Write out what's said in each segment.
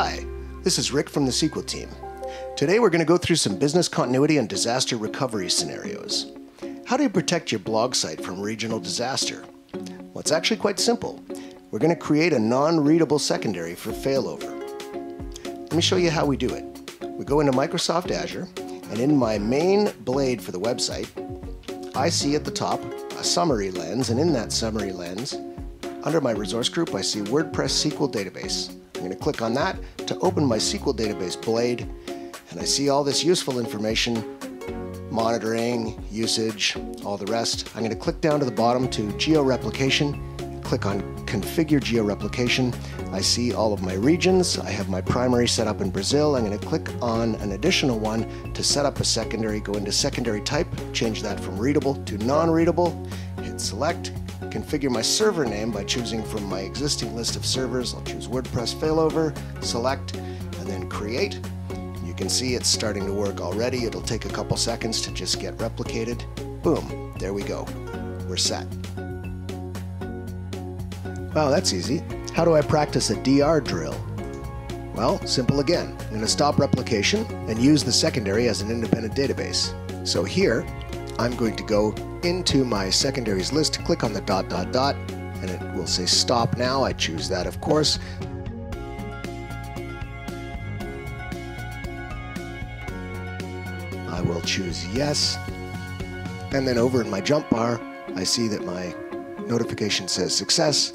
Hi, this is Rick from the SQL team. Today we're going to go through some business continuity and disaster recovery scenarios. How do you protect your blog site from regional disaster? Well, it's actually quite simple. We're going to create a non-readable secondary for failover. Let me show you how we do it. We go into Microsoft Azure, and in my main blade for the website, I see at the top a summary lens, and in that summary lens, under my resource group, I see WordPress SQL Database. I'm going to click on that to open my SQL Database blade, and I see all this useful information monitoring, usage, all the rest. I'm going to click down to the bottom to geo-replication, click on configure geo-replication. I see all of my regions. I have my primary set up in Brazil. I'm going to click on an additional one to set up a secondary, go into secondary type, change that from readable to non-readable, hit select, configure my server name by choosing from my existing list of servers. I'll choose WordPress failover, select, and then create You can see it's starting to work already. It'll take a couple seconds to just get replicated. Boom, there we go. We're set. Wow, that's easy. How do I practice a DR drill? Well, simple again. I'm going to stop replication and use the secondary as an independent database. So here, I'm going to go into my secondaries list, click on the dot dot dot, and it will say stop now. I choose that, of course. I will choose yes. And then over in my jump bar, I see that my notification says success.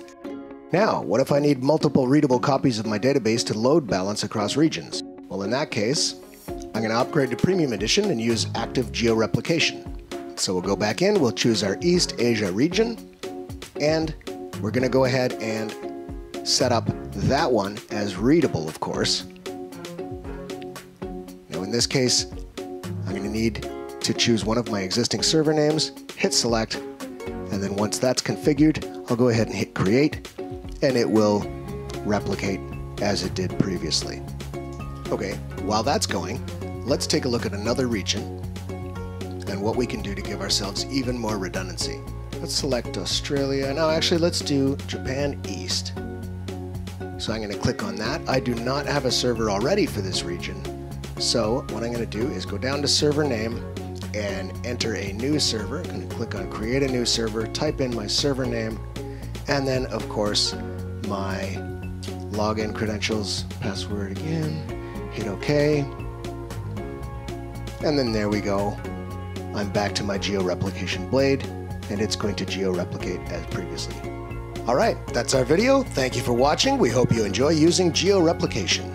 Now, what if I need multiple readable copies of my database to load balance across regions? Well, in that case, I'm going to upgrade to Premium Edition and use Active Geo-Replication. So we'll go back in, we'll choose our East Asia region, and we're going to go ahead and set up that one as readable, of course. Now in this case, I'm going to need to choose one of my existing server names, hit select, and then once that's configured, I'll go ahead and hit create, and it will replicate as it did previously. Okay, while that's going, let's take a look at another region and what we can do to give ourselves even more redundancy. Let's select Australia. Now actually let's do Japan East. So I'm going to click on that. I do not have a server already for this region, so what I'm going to do is go down to server name and enter a new server. I'm going to click on create a new server, type in my server name, and then of course my login credentials, password again, hit OK. And then there we go. I'm back to my geo-replication blade and it's going to geo-replicate as previously. Alright, that's our video. Thank you for watching. We hope you enjoy using geo-replication.